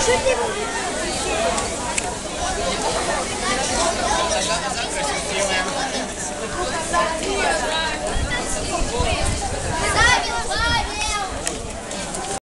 Что ты